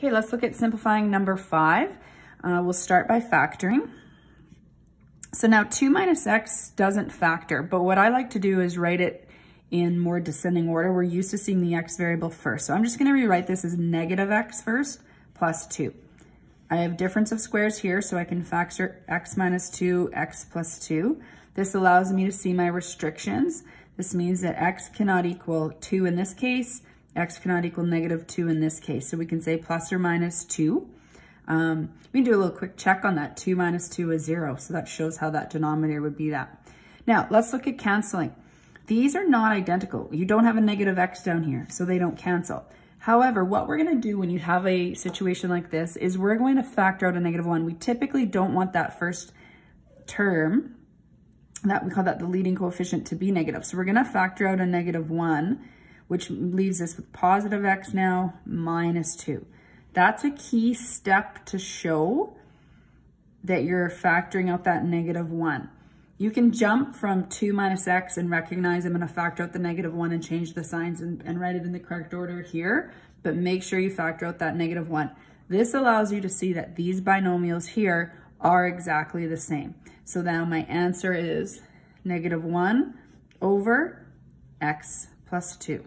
Okay, let's look at simplifying number five. Uh, we'll start by factoring. So now 2 minus x doesn't factor, but what I like to do is write it in more descending order. We're used to seeing the x variable first. So I'm just going to rewrite this as negative x first plus 2. I have difference of squares here, so I can factor x minus 2, x plus 2. This allows me to see my restrictions. This means that x cannot equal 2 in this case, x cannot equal negative 2 in this case. So we can say plus or minus 2. Um, we can do a little quick check on that. 2 minus 2 is 0, so that shows how that denominator would be that. Now, let's look at canceling. These are not identical. You don't have a negative x down here, so they don't cancel. However, what we're going to do when you have a situation like this is we're going to factor out a negative 1. We typically don't want that first term, that we call that the leading coefficient, to be negative. So we're going to factor out a negative 1, which leaves us with positive x now minus 2. That's a key step to show that you're factoring out that negative 1. You can jump from 2 minus x and recognize I'm going to factor out the negative 1 and change the signs and, and write it in the correct order here, but make sure you factor out that negative 1. This allows you to see that these binomials here are exactly the same. So now my answer is negative 1 over x plus 2.